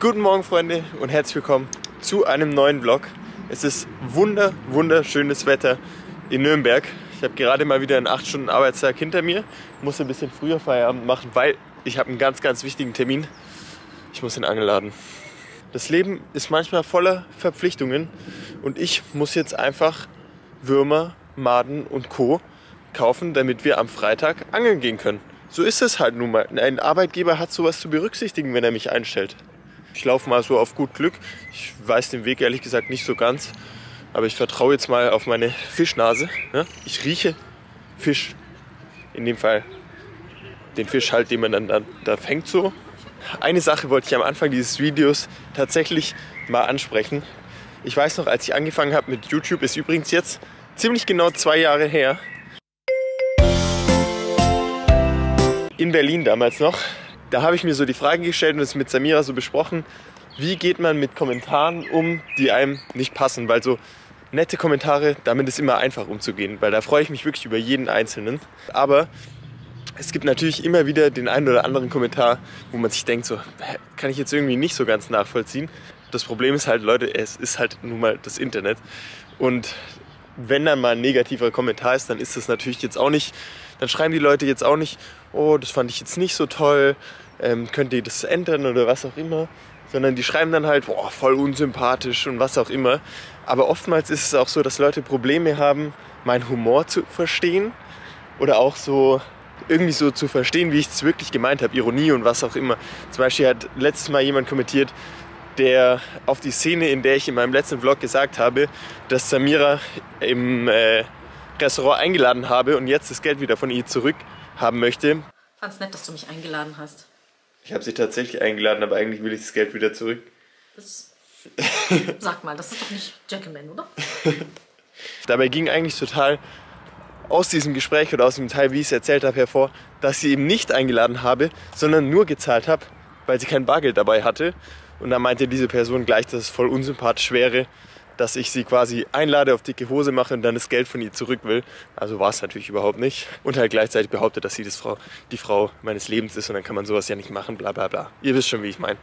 Guten Morgen Freunde und herzlich willkommen zu einem neuen Vlog. Es ist wunder, wunderschönes Wetter in Nürnberg. Ich habe gerade mal wieder einen 8 Stunden Arbeitstag hinter mir. Muss ein bisschen früher Feierabend machen, weil ich habe einen ganz, ganz wichtigen Termin. Ich muss den Angel laden. Das Leben ist manchmal voller Verpflichtungen und ich muss jetzt einfach Würmer, Maden und Co. kaufen, damit wir am Freitag angeln gehen können. So ist es halt nun mal. Ein Arbeitgeber hat sowas zu berücksichtigen, wenn er mich einstellt. Ich laufe mal so auf gut Glück. Ich weiß den Weg ehrlich gesagt nicht so ganz. Aber ich vertraue jetzt mal auf meine Fischnase. Ich rieche Fisch. In dem Fall den Fisch halt, den man dann, dann da fängt so. Eine Sache wollte ich am Anfang dieses Videos tatsächlich mal ansprechen. Ich weiß noch, als ich angefangen habe mit YouTube, ist übrigens jetzt ziemlich genau zwei Jahre her. In Berlin damals noch. Da habe ich mir so die Frage gestellt und es mit Samira so besprochen, wie geht man mit Kommentaren um, die einem nicht passen. Weil so nette Kommentare, damit ist immer einfach umzugehen, weil da freue ich mich wirklich über jeden einzelnen. Aber es gibt natürlich immer wieder den einen oder anderen Kommentar, wo man sich denkt, so kann ich jetzt irgendwie nicht so ganz nachvollziehen. Das Problem ist halt, Leute, es ist halt nun mal das Internet. Und wenn dann mal ein negativer Kommentar ist, dann ist das natürlich jetzt auch nicht, dann schreiben die Leute jetzt auch nicht, oh, das fand ich jetzt nicht so toll, ähm, könnt ihr das ändern oder was auch immer, sondern die schreiben dann halt, boah, voll unsympathisch und was auch immer. Aber oftmals ist es auch so, dass Leute Probleme haben, meinen Humor zu verstehen oder auch so irgendwie so zu verstehen, wie ich es wirklich gemeint habe, Ironie und was auch immer. Zum Beispiel hat letztes Mal jemand kommentiert, der auf die Szene, in der ich in meinem letzten Vlog gesagt habe, dass Samira im äh, Restaurant eingeladen habe und jetzt das Geld wieder von ihr zurück haben möchte. Fand's nett, dass du mich eingeladen hast. Ich habe sie tatsächlich eingeladen, aber eigentlich will ich das Geld wieder zurück. Das, sag mal, das ist doch nicht Gentleman, oder? Dabei ging eigentlich total aus diesem Gespräch oder aus dem Teil, wie ich es erzählt habe, hervor, dass ich sie eben nicht eingeladen habe, sondern nur gezahlt habe, weil sie kein Bargeld dabei hatte. Und dann meinte diese Person gleich, dass es voll unsympathisch wäre, dass ich sie quasi einlade, auf dicke Hose mache und dann das Geld von ihr zurück will. Also war es natürlich überhaupt nicht. Und halt gleichzeitig behauptet, dass sie das Frau, die Frau meines Lebens ist und dann kann man sowas ja nicht machen, bla bla bla. Ihr wisst schon, wie ich meine.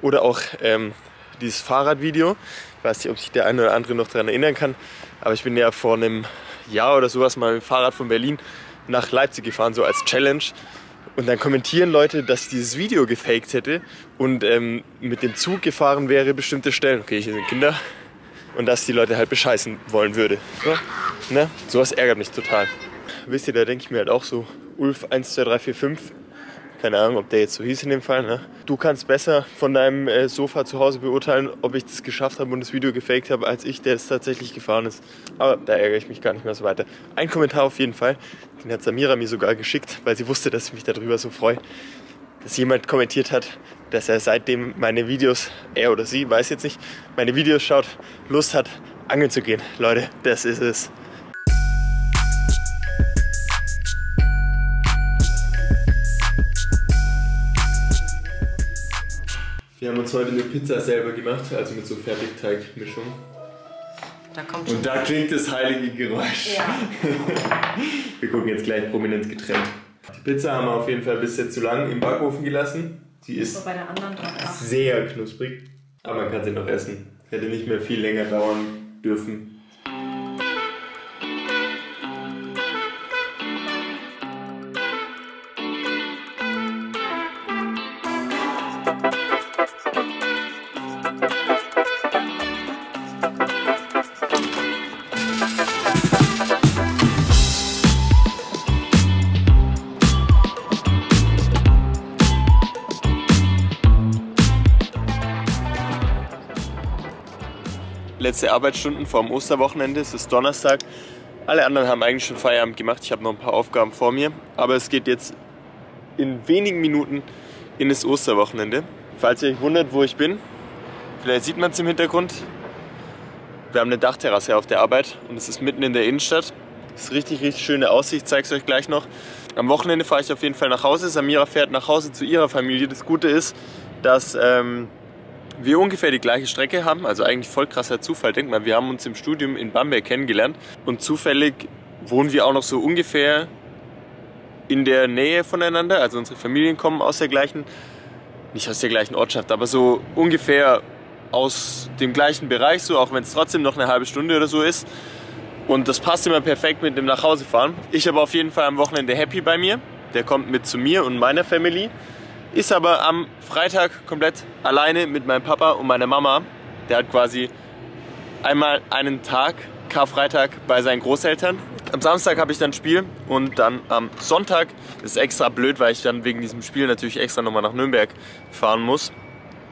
Oder auch ähm, dieses Fahrradvideo. Ich weiß nicht, ob sich der eine oder andere noch daran erinnern kann, aber ich bin ja vor einem Jahr oder sowas mal mit dem Fahrrad von Berlin nach Leipzig gefahren, so als Challenge. Und dann kommentieren Leute, dass ich dieses Video gefaked hätte und ähm, mit dem Zug gefahren wäre, bestimmte Stellen. Okay, hier sind Kinder. Und dass die Leute halt bescheißen wollen würde. So, ne? Sowas ärgert mich total. Wisst ihr, da denke ich mir halt auch so, Ulf 1, 2, 3, 4, 5, keine Ahnung, ob der jetzt so hieß in dem Fall. Ne? Du kannst besser von deinem äh, Sofa zu Hause beurteilen, ob ich das geschafft habe und das Video gefaked habe, als ich, der es tatsächlich gefahren ist. Aber da ärgere ich mich gar nicht mehr so weiter. Ein Kommentar auf jeden Fall, den hat Samira mir sogar geschickt, weil sie wusste, dass ich mich darüber so freue, dass jemand kommentiert hat, dass er seitdem meine Videos, er oder sie, weiß jetzt nicht, meine Videos schaut, Lust hat, angeln zu gehen. Leute, das ist es. Wir haben uns heute eine Pizza selber gemacht, also mit so Fertigteigmischung. Da kommt. Und da klingt das heilige Geräusch. Ja. Wir gucken jetzt gleich prominent getrennt. Die Pizza haben wir auf jeden Fall bis jetzt zu lang im Backofen gelassen. Sie So ist bei der anderen drauf achten. sehr knusprig, aber man kann sie noch essen. Hätte nicht mehr viel länger dauern dürfen. Letzte Arbeitsstunden vor dem Osterwochenende, es ist Donnerstag. Alle anderen haben eigentlich schon Feierabend gemacht. Ich habe noch ein paar Aufgaben vor mir. Aber es geht jetzt in wenigen Minuten in das Osterwochenende. Falls ihr euch wundert, wo ich bin, vielleicht sieht man es im Hintergrund. Wir haben eine Dachterrasse auf der Arbeit und es ist mitten in der Innenstadt. Es ist richtig, richtig schöne Aussicht, ich zeige es euch gleich noch. Am Wochenende fahre ich auf jeden Fall nach Hause. Samira fährt nach Hause zu ihrer Familie. Das Gute ist, dass ähm, wir ungefähr die gleiche Strecke haben. Also eigentlich voll krasser Zufall. Denkt mal, wir haben uns im Studium in Bamberg kennengelernt und zufällig wohnen wir auch noch so ungefähr in der Nähe voneinander. Also unsere Familien kommen aus der gleichen nicht aus der gleichen Ortschaft, aber so ungefähr aus dem gleichen Bereich, so auch wenn es trotzdem noch eine halbe Stunde oder so ist. Und das passt immer perfekt mit dem Nachhausefahren. Ich habe auf jeden Fall am Wochenende Happy bei mir. Der kommt mit zu mir und meiner Family. Ist aber am Freitag komplett alleine mit meinem Papa und meiner Mama. Der hat quasi einmal einen Tag, Karfreitag, bei seinen Großeltern. Am Samstag habe ich dann Spiel und dann am Sonntag das ist extra blöd, weil ich dann wegen diesem Spiel natürlich extra nochmal nach Nürnberg fahren muss.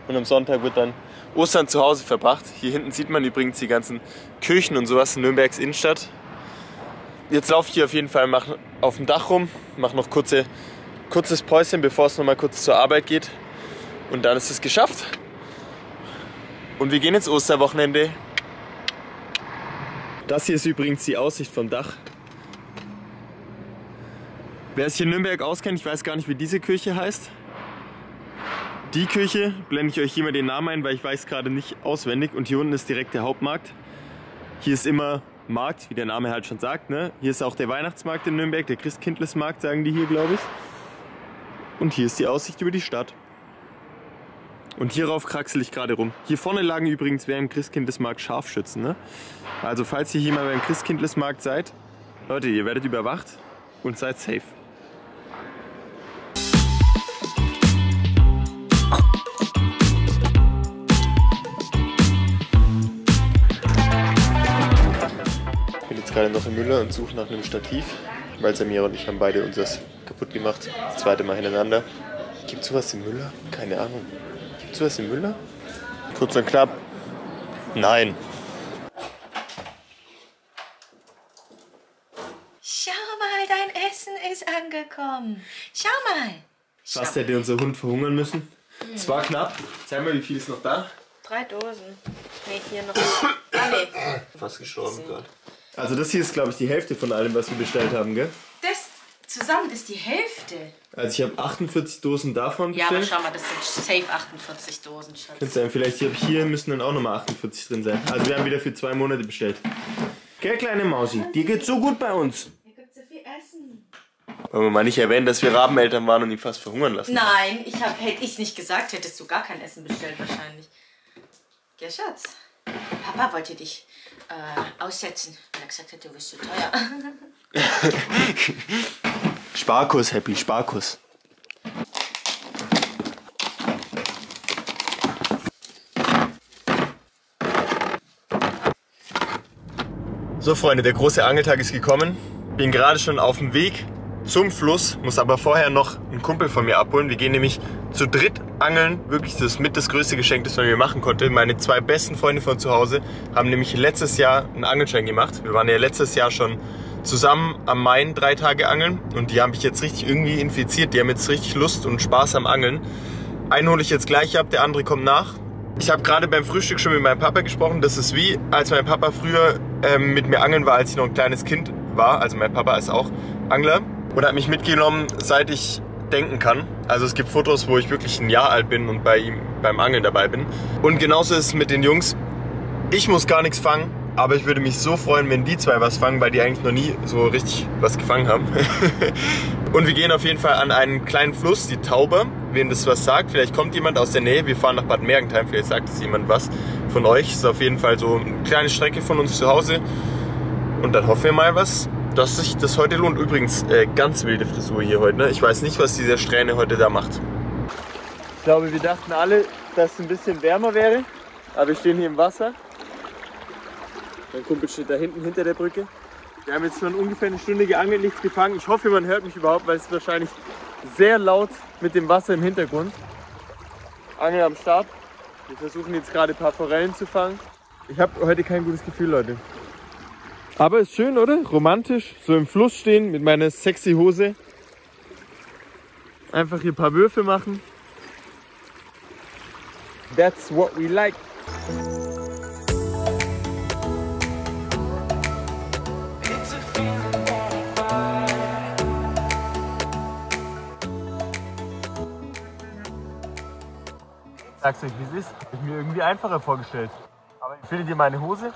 Und am Sonntag wird dann Ostern zu Hause verbracht. Hier hinten sieht man übrigens die ganzen Kirchen und sowas in Nürnbergs Innenstadt. Jetzt laufe ich hier auf jeden Fall mach auf dem Dach rum, mache noch kurze, kurzes Päuschen, bevor es nochmal kurz zur Arbeit geht. Und dann ist es geschafft. Und wir gehen ins Osterwochenende. Das hier ist übrigens die Aussicht vom Dach. Wer sich in Nürnberg auskennt, ich weiß gar nicht, wie diese Kirche heißt. Die Kirche blende ich euch hier mal den Namen ein, weil ich weiß gerade nicht auswendig. Und hier unten ist direkt der Hauptmarkt. Hier ist immer Markt, wie der Name halt schon sagt. Ne? Hier ist auch der Weihnachtsmarkt in Nürnberg, der Christkindlesmarkt, sagen die hier, glaube ich. Und hier ist die Aussicht über die Stadt. Und hierauf kraxel ich gerade rum. Hier vorne lagen übrigens während Christkindlesmarkt Scharfschützen. Ne? Also falls ihr hier mal beim Christkindlesmarkt seid, Leute, ihr werdet überwacht und seid safe. Ich bin jetzt gerade noch im Müller und suche nach einem Stativ, weil Samira und ich haben beide unseres kaputt gemacht. Das zweite Mal hintereinander. Gibt es sowas im Müller? Keine Ahnung. Gibt es sowas im Müller? Kurz und knapp. Nein. Schau mal, dein Essen ist angekommen. Schau mal. Schau. Fast hätte unser Hund verhungern müssen. Es war knapp. Zeig mal, wie viel ist noch da? Drei Dosen. Nee, hier noch. Ah, nee. Fast gestorben gerade. Also das hier ist, glaube ich, die Hälfte von allem, was wir bestellt haben, gell? Das zusammen ist die Hälfte. Also ich habe 48 Dosen davon Ja, aber bestellt. schau mal, das sind safe 48 Dosen, Schatz. Könnte sein, vielleicht hier, hier müssen dann auch nochmal 48 drin sein. Also wir haben wieder für zwei Monate bestellt. Gell, kleine Mausi? Dir geht's so gut bei uns. Hier gibt's so viel Essen. Wollen wir mal nicht erwähnen, dass wir Rabeneltern waren und ihn fast verhungern lassen. Nein, ich hab, hätte ich nicht gesagt, hättest du gar kein Essen bestellt wahrscheinlich. Gell, Schatz? Papa wollte dich äh, aussetzen, weil er gesagt hat, du bist zu teuer. Sparkurs, Happy, Sparkurs. So Freunde, der große Angeltag ist gekommen. Bin gerade schon auf dem Weg zum Fluss, muss aber vorher noch einen Kumpel von mir abholen. Wir gehen nämlich zu dritt angeln. Wirklich das mit das größte Geschenk, das man mir machen konnte. Meine zwei besten Freunde von zu Hause haben nämlich letztes Jahr einen Angelschein gemacht. Wir waren ja letztes Jahr schon zusammen am Main drei Tage angeln und die haben mich jetzt richtig irgendwie infiziert. Die haben jetzt richtig Lust und Spaß am Angeln. Einen hole ich jetzt gleich ab, der andere kommt nach. Ich habe gerade beim Frühstück schon mit meinem Papa gesprochen. Das ist wie, als mein Papa früher ähm, mit mir angeln war, als ich noch ein kleines Kind war. Also mein Papa ist auch Angler und hat mich mitgenommen, seit ich denken kann. Also es gibt Fotos, wo ich wirklich ein Jahr alt bin und bei ihm beim Angeln dabei bin. Und genauso ist es mit den Jungs. Ich muss gar nichts fangen, aber ich würde mich so freuen, wenn die zwei was fangen, weil die eigentlich noch nie so richtig was gefangen haben. und wir gehen auf jeden Fall an einen kleinen Fluss, die Tauber. Wem das was sagt, vielleicht kommt jemand aus der Nähe. Wir fahren nach Bad Mergentheim, vielleicht sagt es jemand was von euch. Ist auf jeden Fall so eine kleine Strecke von uns zu Hause. Und dann hoffen wir mal was, dass sich das heute lohnt. Übrigens, äh, ganz wilde Frisur hier heute. Ne? Ich weiß nicht, was dieser Strähne heute da macht. Ich glaube, wir dachten alle, dass es ein bisschen wärmer wäre. Aber wir stehen hier im Wasser. Mein Kumpel steht da hinten hinter der Brücke. Wir haben jetzt schon ungefähr eine Stunde geangelt, nichts gefangen. Ich hoffe, man hört mich überhaupt, weil es wahrscheinlich sehr laut mit dem Wasser im Hintergrund. Angel am Start. Wir versuchen jetzt gerade ein paar Forellen zu fangen. Ich habe heute kein gutes Gefühl, Leute. Aber ist schön, oder? Romantisch. So im Fluss stehen mit meiner sexy Hose. Einfach hier ein paar Würfe machen. That's what we like. Sag's euch, wie es ist. Hab ich mir irgendwie einfacher vorgestellt. Aber findet ihr meine Hose?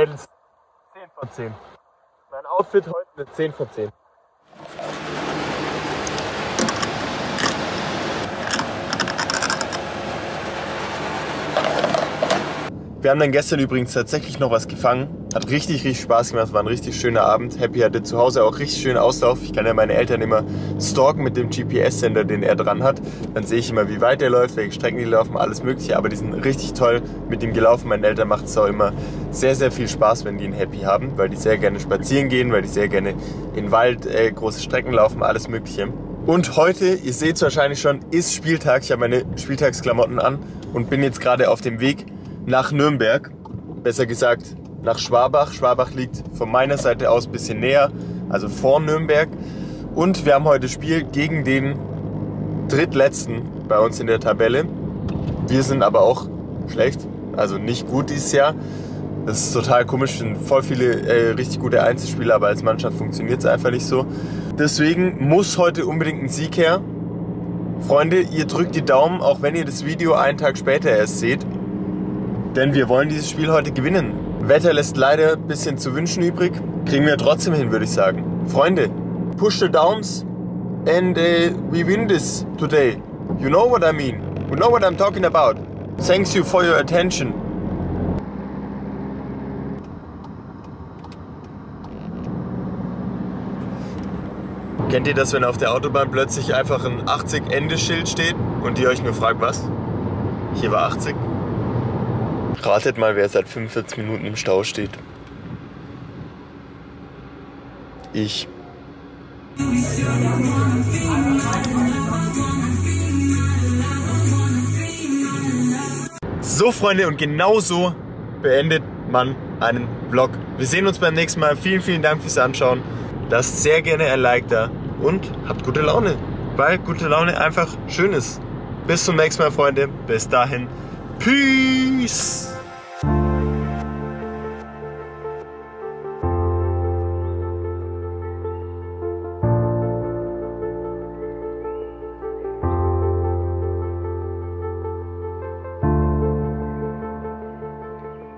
Mädels, 10 von 10. Mein Outfit heute eine 10 von 10. Wir haben dann gestern übrigens tatsächlich noch was gefangen. Hat richtig, richtig Spaß gemacht. War ein richtig schöner Abend. Happy hatte zu Hause auch richtig schönen Auslauf. Ich kann ja meine Eltern immer stalken mit dem GPS-Sender, den er dran hat. Dann sehe ich immer, wie weit er läuft, welche Strecken die laufen, alles Mögliche. Aber die sind richtig toll mit ihm gelaufen. Meinen Eltern macht es auch immer sehr, sehr viel Spaß, wenn die ihn Happy haben, weil die sehr gerne spazieren gehen, weil die sehr gerne in den Wald äh, große Strecken laufen, alles Mögliche. Und heute, ihr seht es wahrscheinlich schon, ist Spieltag. Ich habe meine Spieltagsklamotten an und bin jetzt gerade auf dem Weg nach Nürnberg. Besser gesagt nach Schwabach. Schwabach liegt von meiner Seite aus ein bisschen näher, also vor Nürnberg. Und wir haben heute Spiel gegen den drittletzten bei uns in der Tabelle. Wir sind aber auch schlecht, also nicht gut dieses Jahr. Das ist total komisch, sind voll viele äh, richtig gute Einzelspieler, aber als Mannschaft funktioniert es einfach nicht so. Deswegen muss heute unbedingt ein Sieg her. Freunde, ihr drückt die Daumen, auch wenn ihr das Video einen Tag später erst seht. Denn wir wollen dieses Spiel heute gewinnen. Wetter lässt leider ein bisschen zu wünschen übrig. Kriegen wir trotzdem hin, würde ich sagen. Freunde, push the downs and uh, we win this today. You know what I mean. You know what I'm talking about. Thanks you for your attention. Kennt ihr das, wenn auf der Autobahn plötzlich einfach ein 80-Ende-Schild steht und die euch nur fragt, was? Hier war 80. Ratet mal, wer seit 45 Minuten im Stau steht. Ich. So, Freunde, und genau so beendet man einen Vlog. Wir sehen uns beim nächsten Mal. Vielen, vielen Dank fürs Anschauen. Lasst sehr gerne ein Like da und habt gute Laune, weil gute Laune einfach schön ist. Bis zum nächsten Mal, Freunde. Bis dahin. Peace!